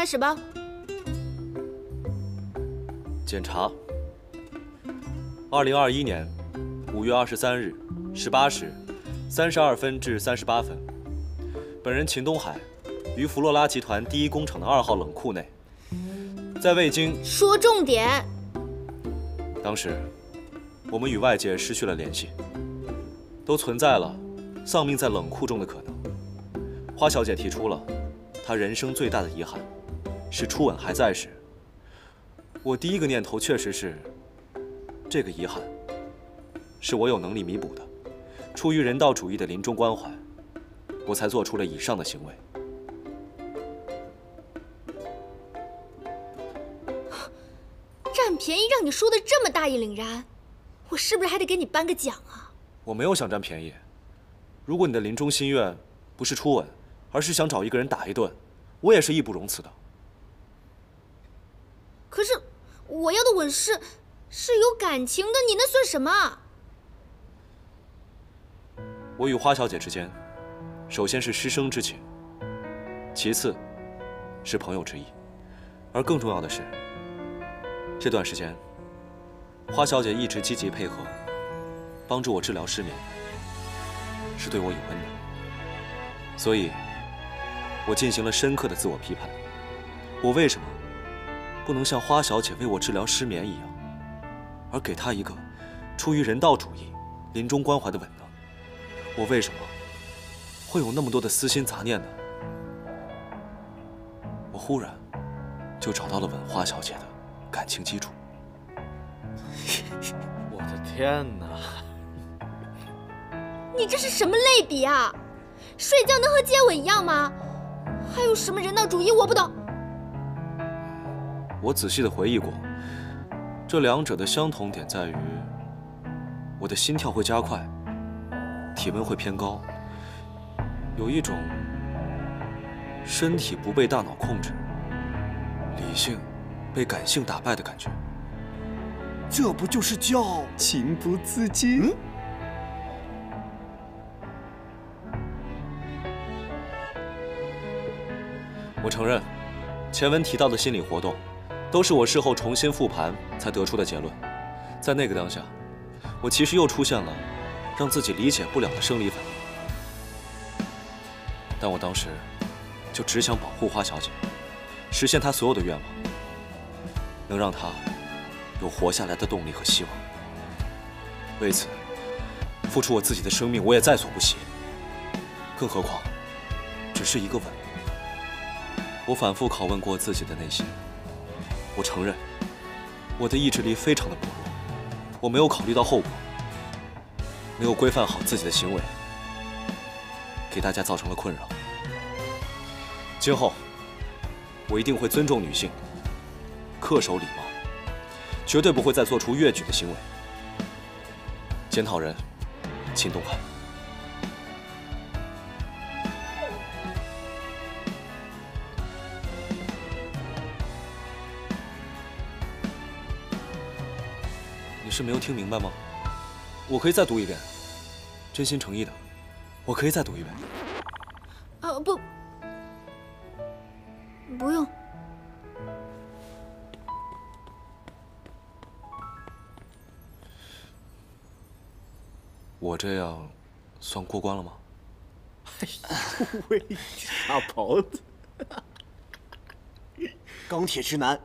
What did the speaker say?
开始吧。检查。二零二一年五月二十三日十八时三十二分至三十八分，本人秦东海于弗洛拉集团第一工厂的二号冷库内，在未经说重点。当时，我们与外界失去了联系，都存在了丧命在冷库中的可能。花小姐提出了她人生最大的遗憾，是初吻还在时。我第一个念头确实是，这个遗憾是我有能力弥补的。出于人道主义的临终关怀，我才做出了以上的行为。占便宜让你输的这么大义凛然，我是不是还得给你颁个奖啊？我没有想占便宜。如果你的临终心愿不是初吻，而是想找一个人打一顿，我也是义不容辞的。可是我要的吻是是有感情的，你那算什么？我与花小姐之间，首先是师生之情，其次是朋友之意，而更重要的是，这段时间，花小姐一直积极配合，帮助我治疗失眠，是对我有恩的。所以，我进行了深刻的自我批判：我为什么不能像花小姐为我治疗失眠一样，而给她一个出于人道主义、临终关怀的吻呢？我为什么会有那么多的私心杂念呢？我忽然就找到了吻花小姐的感情基础。我的天哪！你这是什么类比啊？睡觉能和接吻一样吗？还有什么人道主义？我不懂。我仔细的回忆过，这两者的相同点在于，我的心跳会加快。体温会偏高，有一种身体不被大脑控制，理性被感性打败的感觉。这不就是叫情不自禁？我承认，前文提到的心理活动，都是我事后重新复盘才得出的结论。在那个当下，我其实又出现了。让自己理解不了的生理反应，但我当时就只想保护花小姐，实现她所有的愿望，能让她有活下来的动力和希望。为此，付出我自己的生命，我也在所不惜。更何况，只是一个吻。我反复拷问过自己的内心，我承认，我的意志力非常的薄弱，我没有考虑到后果。没有规范好自己的行为，给大家造成了困扰。今后，我一定会尊重女性，恪守礼貌，绝对不会再做出越矩的行为。检讨人，秦东海。你是没有听明白吗？我可以再读一遍，真心诚意的，我可以再读一遍。呃，不，不用。我这样算过关了吗？哎呦喂，傻狍子！钢铁直男